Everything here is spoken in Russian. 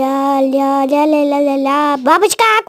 ля ля ля ля ля ля ля бабочка!